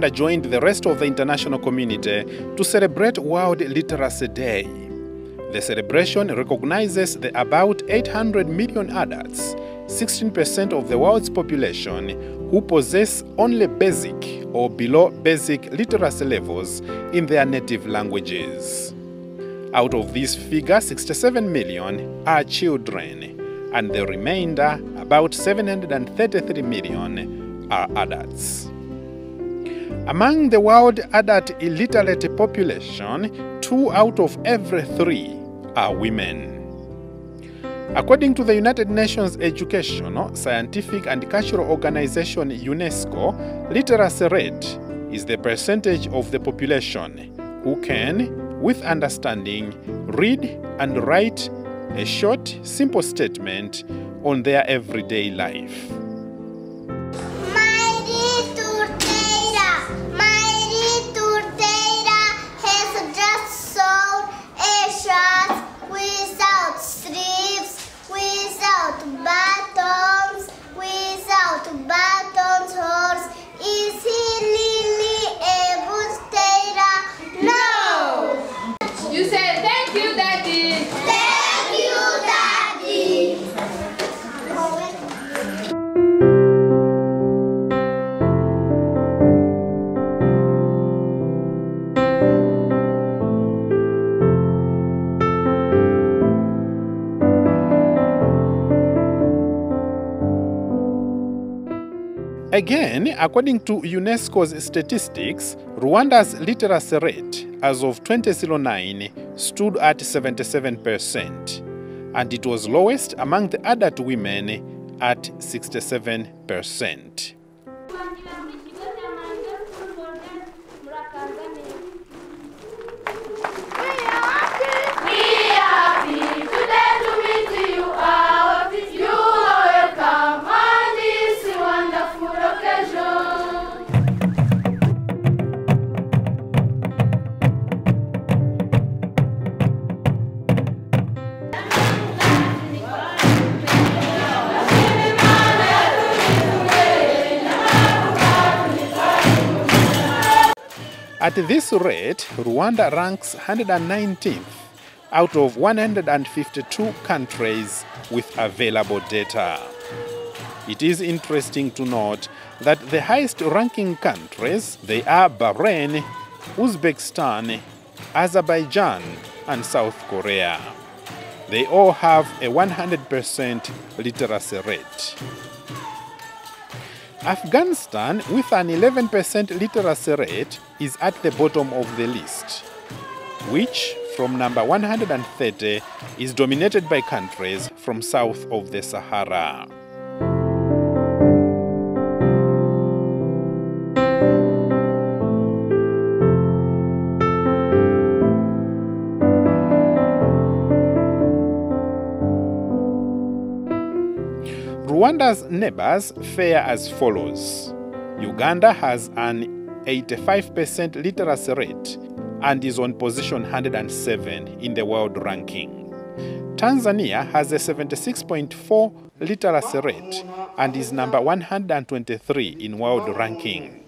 Joined the rest of the international community to celebrate World Literacy Day. The celebration recognizes the about 800 million adults, 16% of the world's population, who possess only basic or below basic literacy levels in their native languages. Out of this figure, 67 million are children, and the remainder, about 733 million, are adults. Among the world adult illiterate population, two out of every three are women. According to the United Nations Educational, Scientific and Cultural Organization UNESCO, literacy rate is the percentage of the population who can, with understanding, read and write a short, simple statement on their everyday life. straps, without sleeves, without bats. According to UNESCO's statistics, Rwanda's literacy rate as of 2009 stood at 77%, and it was lowest among the adult women at 67%. This rate, Rwanda ranks 119th out of 152 countries with available data. It is interesting to note that the highest ranking countries they are Bahrain, Uzbekistan, Azerbaijan, and South Korea. They all have a 100% literacy rate. Afghanistan, with an 11% literacy rate, is at the bottom of the list, which, from number 130, is dominated by countries from south of the Sahara. Rwanda's neighbors fare as follows Uganda has an 85% literacy rate and is on position 107 in the world ranking. Tanzania has a 76.4 literacy rate and is number 123 in world ranking.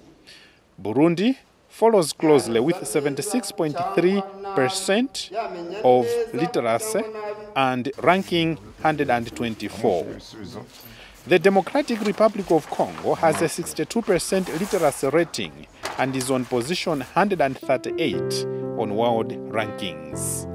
Burundi follows closely with 76.3% of literacy and ranking 124. The Democratic Republic of Congo has a 62% literacy rating and is on position 138 on world rankings.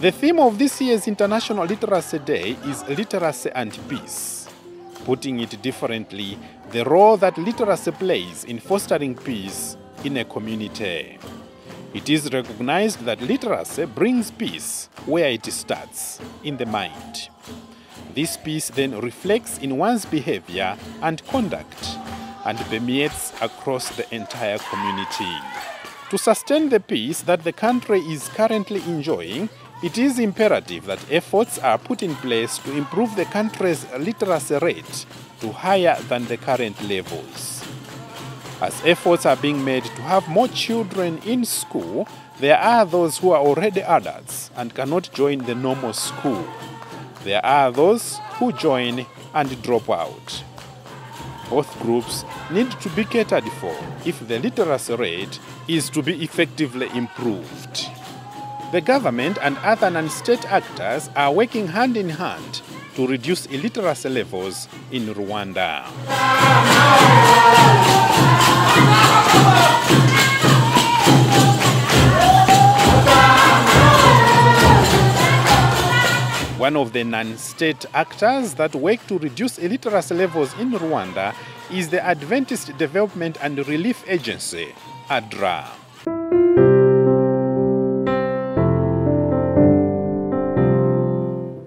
The theme of this year's International Literacy Day is Literacy and Peace. Putting it differently, the role that literacy plays in fostering peace in a community. It is recognized that literacy brings peace where it starts, in the mind. This peace then reflects in one's behavior and conduct and permeates across the entire community. To sustain the peace that the country is currently enjoying, it is imperative that efforts are put in place to improve the country's literacy rate to higher than the current levels. As efforts are being made to have more children in school, there are those who are already adults and cannot join the normal school. There are those who join and drop out. Both groups need to be catered for if the literacy rate is to be effectively improved. The government and other non state actors are working hand in hand to reduce illiteracy levels in Rwanda. One of the non state actors that work to reduce illiteracy levels in Rwanda is the Adventist Development and Relief Agency, ADRA.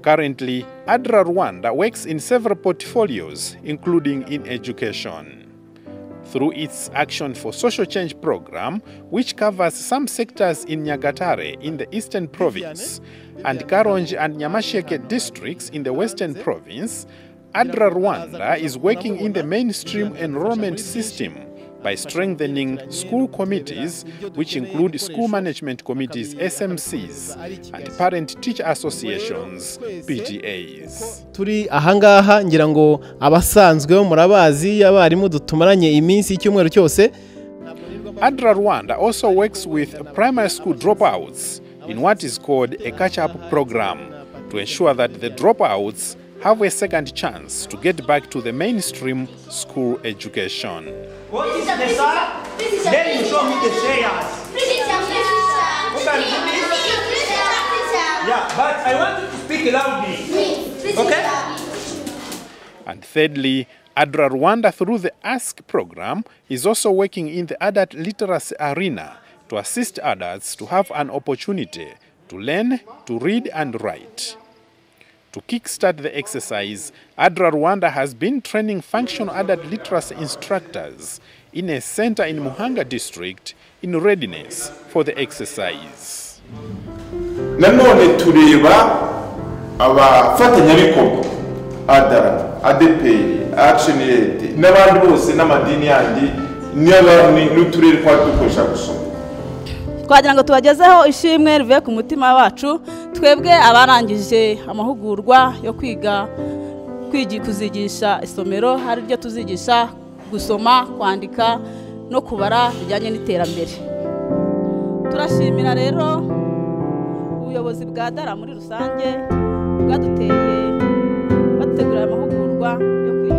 Currently, ADRA Rwanda works in several portfolios, including in education. Through its Action for Social Change program, which covers some sectors in Nyagatare in the Eastern Province and Karongi and Nyamasheke districts in the Western Province, ADRA Rwanda is working in the mainstream enrollment system by strengthening school committees, which include school management committees, SMCs, and parent teacher associations, PTAs. turi ahangaha ngira ngo abasanzwe murabazi abarimu dutumaranye iminsi y'icyumweru cyose ADRA Rwanda also works with primary school dropouts in what is called a catch up program to ensure that the dropouts have a second chance to get back to the mainstream school education. What is the? Then you show me the. Yeah, but I want you to speak loudly. Okay? And thirdly, ADRA Rwanda, through the ASK program, is also working in the adult literacy arena to assist adults to have an opportunity to learn, to read, and write. To kickstart the exercise, ADRA Rwanda has been training functional adult literacy instructors in a center in Muhanga district in readiness for the exercise. nanone tureba abafatanyabikorwa ADRA, adeperi action aid n'abandi bose n'amadini yandi n'uturere kwa dukoresha gusoma twagira ngo tubagezeho ishimwe rivuye ku mutima wacu twebwe abarangije amahugurwa yo kwiga kuzigisha isomero hari ryo tuzigisha gusoma kwandika no kubara bijyanye n'iterambere. Turashimira rero ubuyobozi bwa dara muri rusange bwaduteye badutegurira amahugurwa yo kwigisha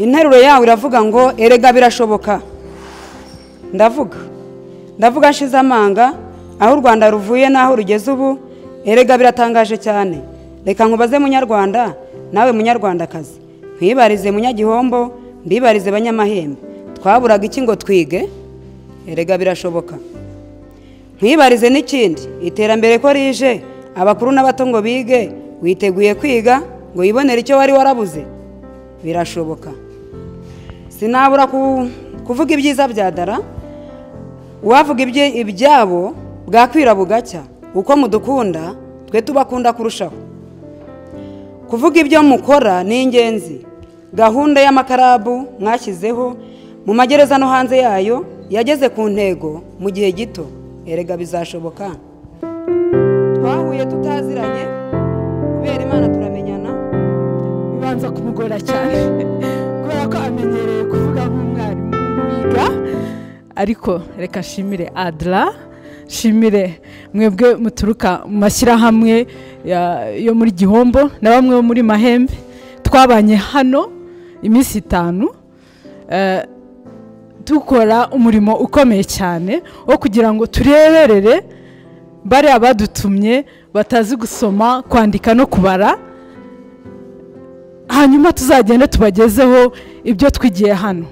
interuro yawe iravuga ngo erega birashoboka. Ndavuga. Ndavuga nshize amanga aho u rwanda ruvuye n'aho rugeze ubu erega biratangaje cyane. Reka nkubaze munyarwanda nawe munyarwandakazi. Nkwibarize munyagihombo mbibarize banyamahembe. Twaburaga iki ngo twige? Erega birashoboka. Nkwibarize n'ikindi iterambere ko rije abakuru n'abato ngo bige witeguye kwiga ngo wibonere icyo wari warabuze. Birashoboka. Sinabura ku- kuvuga ibyiza bya dara uwavuga ibyabo bwakwira bugacya. Uko mudukunda twe tubakunda kurushaho. Kuvuga ibyo mukora ni ingenzi. Gahunda y'amakarabu mwashyizeho mu magereza no hanze yayo yageze ku ntego mu gihe gito. Erega bizashoboka. Twahuye tutaziranye. Ariko reka nshimire adra nshimire mwebwe muturuka mu mashyirahamwe yo muri gihombo na bamwe bo muri mahembe. Twabanye hano iminsi itanu eh, dukora umurimo ukomeye cyane wo kugira ngo tureberere bariya badutumye batazi gusoma kwandika no kubara. Hanyuma tuzagende tubagezeho ibyo twigiye hano.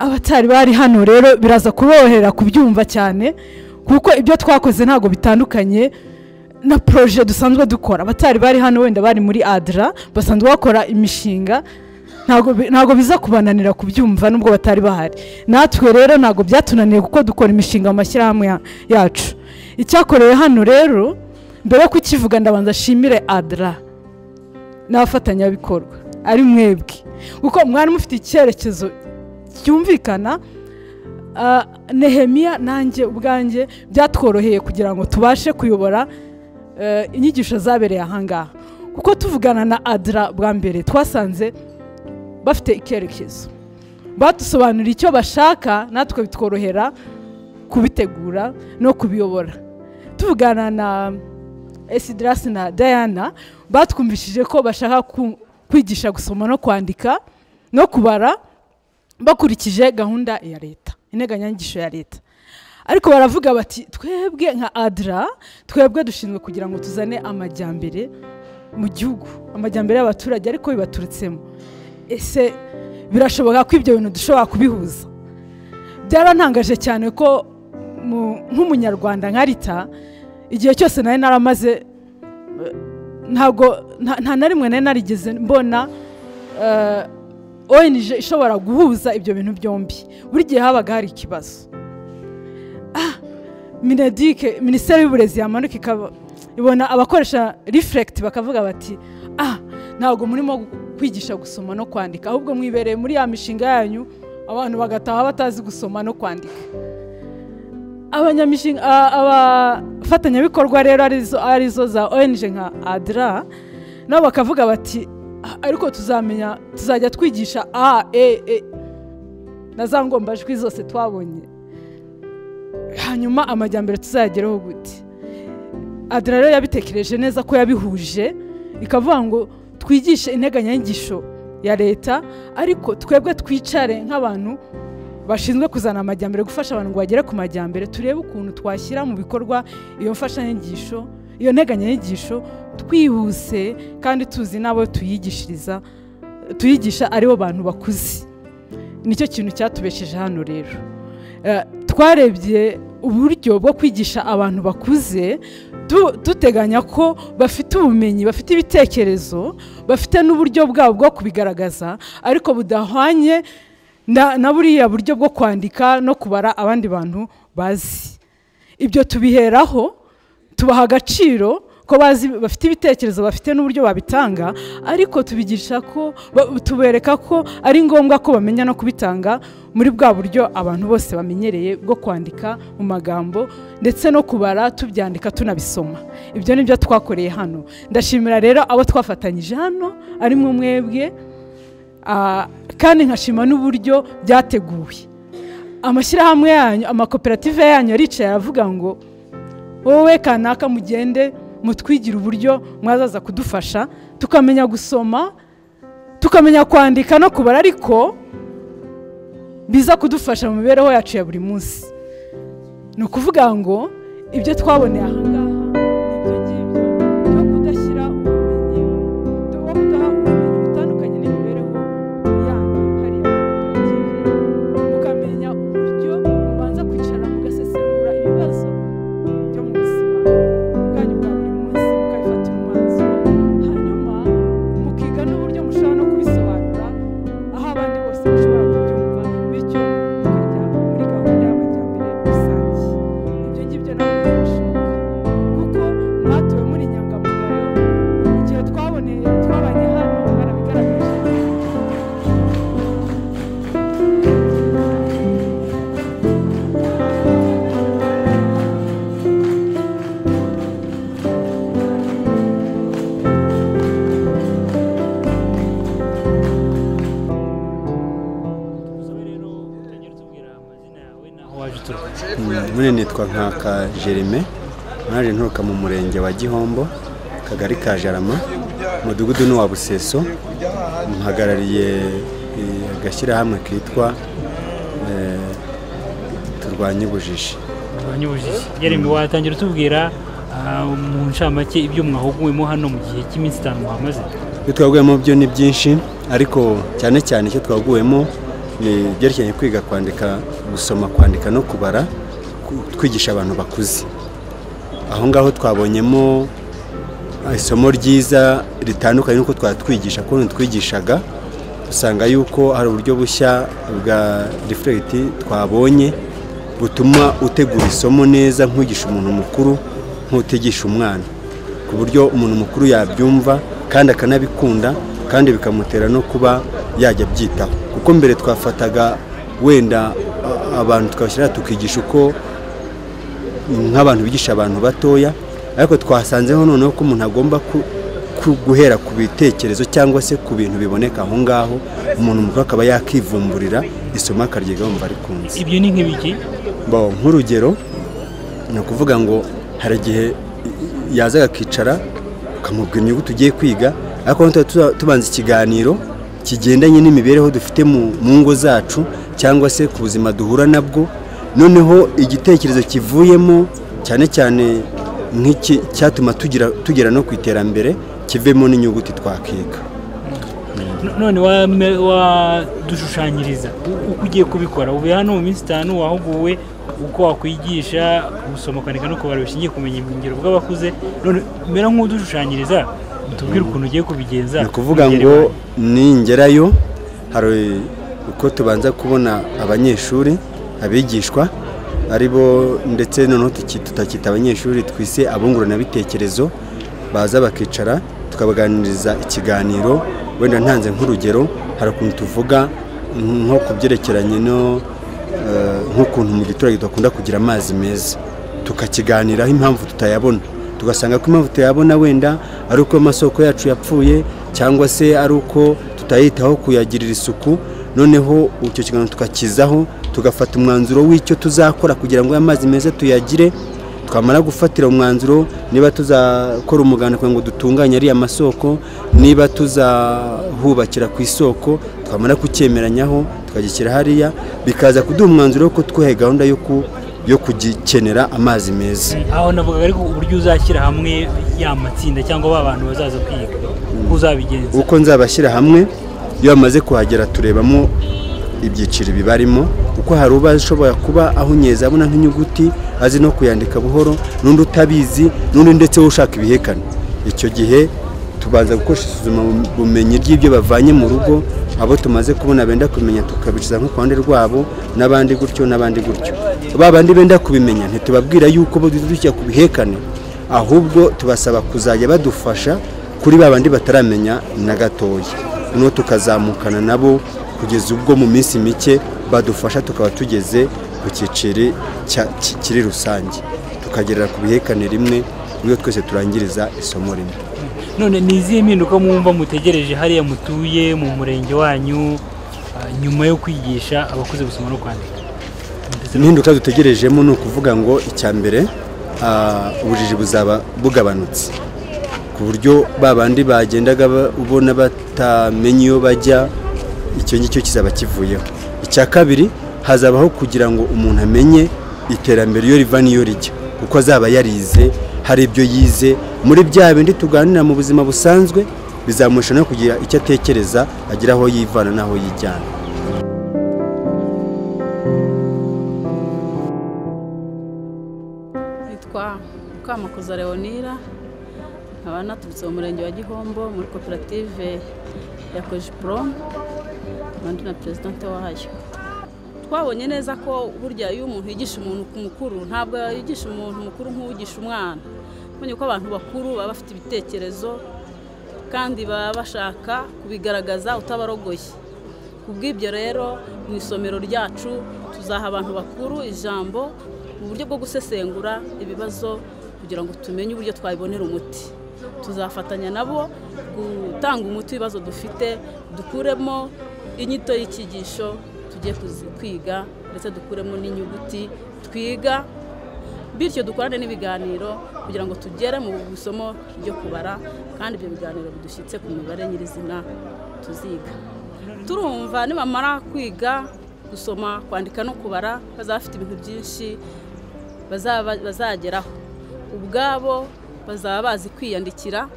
Abatari bari hano rero biraza kuborohera kubyumva cyane kuko ibyo twakoze ntabwo bitandukanye na poroje dusanzwe dukora. Abatari bari hano wenda bari muri adra basanzwe bakora imishinga ntabwo bi- ntabwo biza kubananira kubyumva nubwo batari bahari. Natwe rero ntabwo byatunaniye kuko dukora imishinga mu mashyirahamwe ya- yacu. Icyakorewe hano rero mbere yo kukivuga ndabanza nshimire adara n'abafatanyabikorwa. Ari mwebwe. Kuko mwari mufite icyerekezo cyumvikana Ah, nehemiya nanjye ubwanjye byatworoheye kugira ngo tubashe kuyobora eh, inyigisho zabereye ahangaha kuko tuvugana na adara bwa mbere twasanze bafite icyerekezo badusobanurira icyo bashaka natwe bitworohera kubitegura no kubiyobora. Tuvugana na esidirasi na dayana batwumvishije ko bashaka kwigisha gusoma no kwandika no kubara bakurikije gahunda ya leta integanyanyigisho ya leta. Ariko baravuga bati twebwe nka adra twebwe dushinzwe kugira ngo tuzane amajyambere mu gihugu amajyambere y'abaturage ariko bibaturutsemo. Ese birashoboka ko ibyo bintu dushobora kubihuza? Byarantangaje cyane ko mu- nk'umunyarwanda nka rita igihe cyose nari naramaze eh, ntabwo nta nta na rimwe nari narigeze mbona eh, ONG ishobora guhuza ibyo bintu byombi. Buri gihe habaga hari ikibazo. Ah, minedike minisiteri y'uburezi yamanuka ikaba ibona abakoresha reflect bakavuga bati ah ntabwo murimo kwigisha gusoma no kwandika ahubwo mwibereye muri ya mishinga yanyu abantu bagataha batazi gusoma no kwandika. Abanyamishinga abafatanyabikorwa rero ari zo ari zo za ONG nka adra nabo bakavuga bati "Ah, ariko tuzamenya tuzajya twigisha a e e. Na za ngombajwi zose twabonye. Hanyuma amajyambere tuzayageraho gute? Adra rero yabitekereje neza ko yabihuje ikavuga ngo twigishe integanyanyigisho ya leta ariko twebwe twicare nk'abantu bashinzwe kuzana amajyambere gufasha abantu ngo bagere ku majyambere turebe ukuntu twashyira mu bikorwa iyo mfashanyigisho iyo nteganyanyigisho twihuse kandi tuzi n'abo tuyigishiriza tuyigisha ari bo bantu bakuze. Nicyo kintu cyatubesheje hano rero. Eh, twarebye uburyo bwo kwigisha abantu bakuze du- duteganya ko bafite ubumenyi bafite ibitekerezo bafite n'uburyo bwabo bwo kubigaragaza ariko budahwanye na buriya buryo bwo kwandika no kubara abandi bantu bazi. Ibyo tubiheraho tubaha agaciro ko bazi bafite ibitekerezo bafite n'uburyo babitanga ariko tubigisha ko tubereka ko ari ngombwa ko bamenya no kubitanga muri bwa buryo abantu bose bamenyereye bwo kwandika mu magambo ndetse no kubara tubyandika tunabisoma. Ibyo ni byo twakoreye hano. Ndashimira rero abo twafatanyije hano arimo mwebwe kandi nkashima n'uburyo byateguwe. Amashyirahamwe yanyu amakoperative yanyu yaricaye aravuga ngo wowe kanaka mugende mutwigire uburyo mwazaza kudufasha tukamenya gusoma tukamenya kwandika no kubara ariko biza kudufasha mu mibereho yacu ya buri munsi. Ni ukuvuga ngo ibyo twaboneye ahangaha ni muri nitwa nkaka jerime naje nturuka mu murenge wa gihombo kagari ka jarama umudugudu ni uwa buseso. Mpagarariye eh, agashyirahamwe kitwa eh, turwanye ubujiji. Turwanye ubujiji. Jeremy watangira utubwira ah, mu ncamake ibyo mwahuguwemo hano mu gihe cy'iminsi itanu muhamaze ibyo twahuguyemo byo ni byinshi ariko cyane cyane icyo twahuguyemo ni ibyerekeranye kwiga kwandika gusoma kwandika no kubara ku- twigisha abantu bakuze. Aho ngaho twabonyemo isomo ryiza ritandukanye n'uko twatwigisha kuko twigishaga usanga yuko hari uburyo bushya bwa reflect twabonye butuma utegura isomo neza nk'ugisha umuntu mukuru nk'utigisha umwana. Ku buryo umuntu mukuru yabyumva kandi akanabikunda kandi bikamutera no kuba yajya abyitaho kuko mbere twafataga wenda abantu twashyira tukigisha uko nk'abantu bigisha abantu batoya ariko twasanzeho noneho ko umuntu agomba guhera ku bitekerezo cyangwa se ku bintu biboneka aho ngaho umuntu mukuru akaba yakivumburira isomo akaryiga yumva arikunze ibyo ni nk'ibiki? Nk'urugero ni ukuvuga ngo hari igihe yaza akicara ukamubwira inyuguti ugiye kwiga ariko tuba tuba- tubanza ikiganiro kigendanye n'imibereho dufite mu ngo zacu cyangwa se ku buzima duhura nabwo. Noneho igitekerezo kivuyemo cyane cyane nk'iki cyatuma tugera no ku iterambere kivemo n'inyuguti twakiga No- none u- uko ugiye kubikora? Ubu hano mu minsi itanu wahuguwe uko wakwigisha gusoma kwandika no kubara bishingiye ku bumenyi ngiro bw'abakuze. None mera nk'udushushanyiriza tubwire ukuntu ugiye kubigenza. Ni ukuvuga ngo ningerayo hari uko tubanza kubona abanyeshuri abigishwa ari bo ndetse noneho tutakita abanyeshuri twise abungurana-bitekerezo baza bakicara tukabaganiriza ikiganiro wenda ntanze nk'urugero hari ukuntu tuvuga nko ku byerekeranye no eh, nk'ukuntu mu giturage tudakunda kugira amazi meza. Tukakiganiraho impamvu tutayabona. Tugasanga ko impamvu tuyabona wenda ari uko amasoko yacu yapfuye cyangwa se ari uko tutayitaho kuyagirira isuku noneho icyo kiganiro tukakizaho tugafata umwanzuro w'icyo tuzakora kugira ngo amazi meza tuyagire. Twamara gufatira umwanzuro niba tuzakora umuganda kugira ngo dutunganye ariya masoko niba tuzahubakira ku isoko twamara kucyemeranyaho tukagishyira hariya bikaza kuduha umwanzuro wo kutwohe gahunda yo ku yo kugikenera amazi meza. Aho navuga ariko uburyo uzashyira hamwe ya matsinda cyangwa ba bantu bazaza kwiga uko uzabigenza. Uko nzabashyira hamwe iyo bamaze kuhagera turebamo ibyiciro bibarimo kuko hari uba ashobora kuba ahunyeza abona nk'inyuguti azi no kuyandika buhoro n'undi utabizi n'undi ndetse ushaka ibihekane. Icyo gihe tubanza gukoresha isuzuma bumenyi ry'ibyo bavanye mu rugo abo tumaze kubona benda kumenya tukabiciza nko ku ruhande rwabo n'abandi gutyo n'abandi gutyo. Ba bandi benda kubimenya ntitubabwira yuko dushyira ku bihekane. Ahubwo tubasaba kuzajya badufasha kuri ba bandi bataramenya na gatoya. Noneho tukazamukana nabo kugeza ubwo mu minsi mike badufasha tukaba tugeze ku cyiciri kiri rusange. Tukagerera ku bihekane rimwe iyo twese turangiriza isomo rimwe. None ni izihe mpinduka mwumva mutegereje hariya mutuye mu murenge wanyu ah, nyuma yo kwigisha abakuze gusoma no kwandika? Impinduka dutegerejemo ni ukuvuga ngo icya mbere ah, ubujiji buzaba bugabanutse. Ku buryo ba bandi bagendaga ba- ubona batamenya iyo bajya icyo ngicyo kizaba kivuyeho. Icya kabiri hazabaho kugira ngo umuntu amenye iterambere iyo riva n'iyo rijya kuko azaba yarize hari ibyo yize. Muri bya bindi tuganira mu buzima busanzwe bizamuhisha no kugira icyo atekereza agira aho yivana n'aho yijyana. Nitwa Mukamakuza Leonira nkaba naturutse mu murenge wa Gihombo muri koperative ya Kojipro kandi na perezidante wayo. Twabonye neza ko burya iyo umuntu yigisha umuntu ku mukuru ntabwo yigisha umuntu mukuru nk'uwigisha umwana. Ubonye ko abantu bakuru baba bafite ibitekerezo kandi baba bashaka kubigaragaza utabarogoye. Ku bw'ibyo rero mu isomero ryacu tuzaha abantu bakuru ijambo mu buryo bwo gusesengura ibibazo kugira ngo tumenye uburyo twabibonera umuti. Tuzafatanya nabo gutanga umuti w'ibibazo dufite dukuremo inyito y'icyigisho tugiye kuzi- kwiga ndetse dukuremo n'inyuguti twiga bityo dukorane n'ibiganiro kugira ngo tugere mu isomo ryo kubara kandi ibyo biganiro bidushyitse ku mibare nyirizina tuziga. Turumva nibamara kwiga gusoma kwandika no kubara bazaba bafite ibintu byinshi bazageraho. Ubwabo bazaba bazi kwiyandikira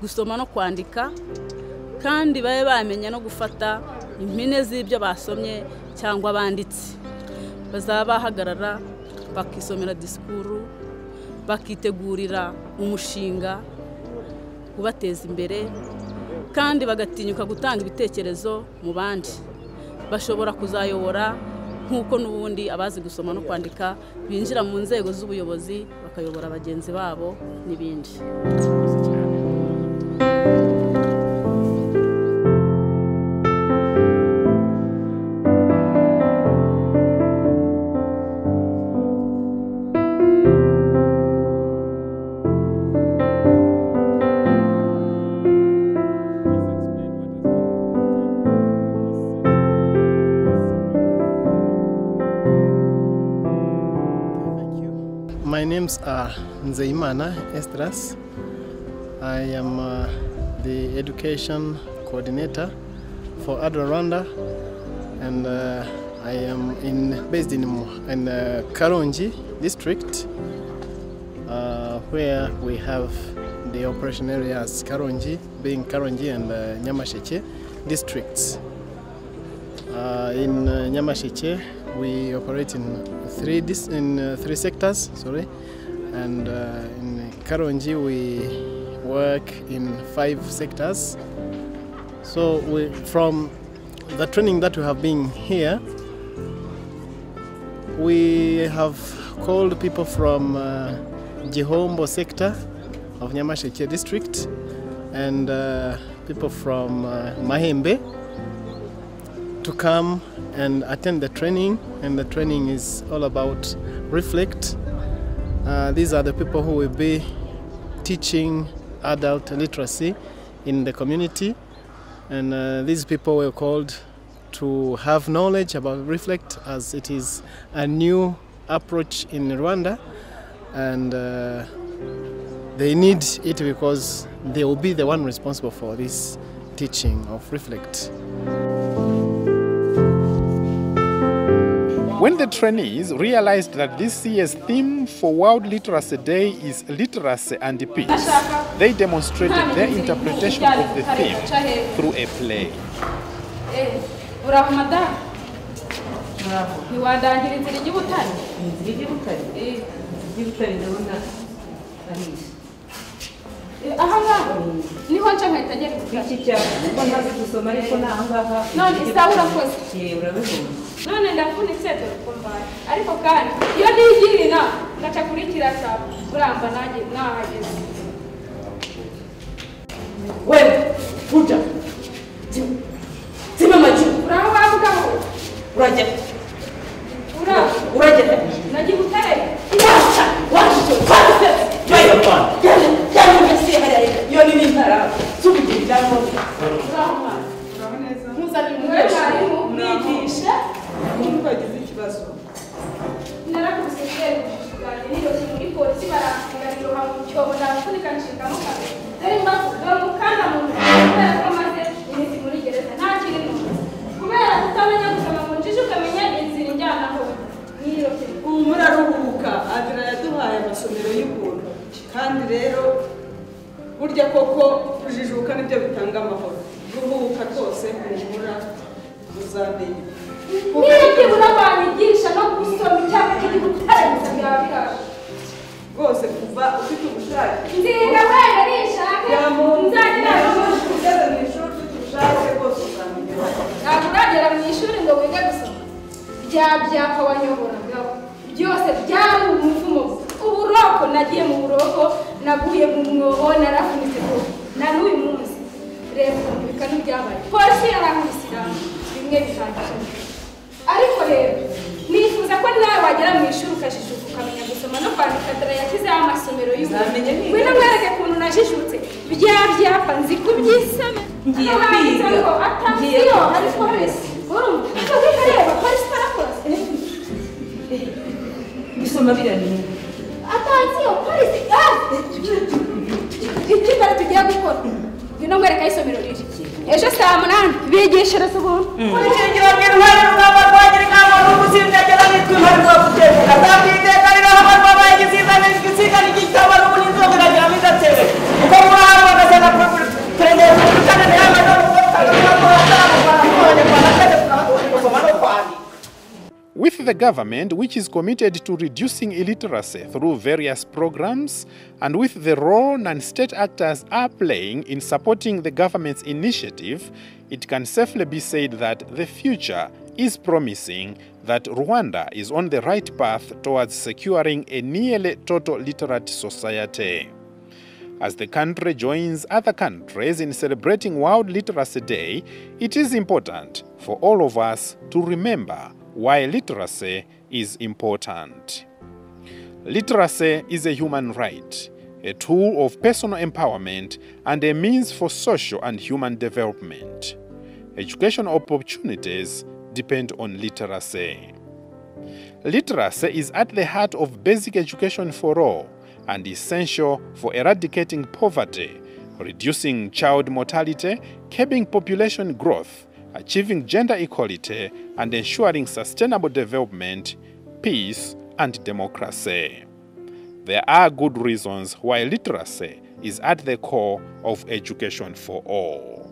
gusoma no kwandika kandi babe bamenya no gufata impine z'ibyo basomye cyangwa banditse. Bazaba bahagarara bakisomera disikuru bakitegurira umushinga ubateza imbere kandi bagatinyuka gutanga ibitekerezo mu bandi. Bashobora kuzayobora nk'uko n'ubundi abazi gusoma no kwandika binjira mu nzego z'ubuyobozi bakayobora bagenzi babo n'ibindi. Names are Nzeimana Estras. I am uh, the education coordinator for Adwa Rwanda and uh, I am in, based in, in uh, Karongi district uh, where we have the operation areas Karongi being Karongi and uh, Nyamasheke districts. Uh, in Nyamasheke, we operate in three in three sectors. Sorry, and uh, in Karongi we work in five sectors. So we, from the training that we have been here, we have called people from uh, Jihombo sector of Nyamasheke district and uh, people from uh, Mahembe to come and attend the training, and the training is all about reflect. Uh, these are the people who will be teaching adult literacy in the community, and uh, these people were called to have knowledge about reflect as it is a new approach in Rwanda, and uh, they need it because they will be the one responsible for this teaching of reflect. When the trainees realized that this year's theme for World Literacy Day is literacy and peace, they demonstrated their interpretation of the theme through a play. none ndafunitse dore kumbara ariko kandi iyo nigirina ndacakurikira saba buramba nanjye nahageze. Wewe kuja. Zima maju uraho ngo? Urajya urajya nagiye utarebe bya byapa wayoboragaho byose byari umuvumo. Uburoko nagiye mu buroko naguye mu mwobo naravunitse rwose na n'uyu munsi. Reba ukuntu bikanu byabaye. Polisi yarankubisira. Bimwe bihagije. Ariko rero nifuza ko nawe wagera mu ishuri ukajijuka ukamenya gusoma no kwandika. Dore yashyizeho amasomero y'ubu. Ngwino mwereke ukuntu najijutse. Bya byapa nzi kubyisame Ngiye Hano handitse kwiga. Eh, bisa mati dah ni. Apaan sih, apa ni sih? Ah! Ini baru tu dia bukan. Kita nak mereka isu biru ini. Esok saya menang. Biar dia syarat sebelum. Kau ni jangan jangan kau ni rumah apa? Jadi kamu rumah sih tak jalan itu harus apa? Tapi dia government, which is committed to reducing illiteracy through various programs, and with the role non-state actors are playing in supporting the government's initiative, it can safely be said that the future is promising that Rwanda is on the right path towards securing a nearly total literate society. As the country joins other countries in celebrating World Literacy Day, it is important for all of us to remember why literacy is important. Literacy is a human right, a tool of personal empowerment, and a means for social and human development. Educational opportunities depend on literacy. Literacy is at the heart of basic education for all and essential for eradicating poverty, reducing child mortality, curbing population growth, achieving gender equality, and ensuring sustainable development, peace, and democracy. There are good reasons why literacy is at the core of education for all.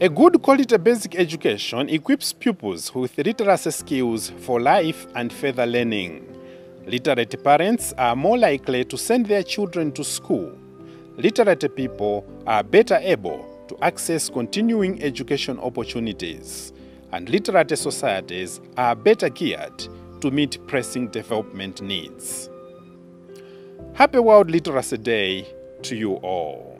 A good quality basic education equips pupils with literacy skills for life and further learning. Literate parents are more likely to send their children to school. Literate people are better able to access continuing education opportunities. And literate societies are better geared to meet pressing development needs. Happy World Literacy Day to you all.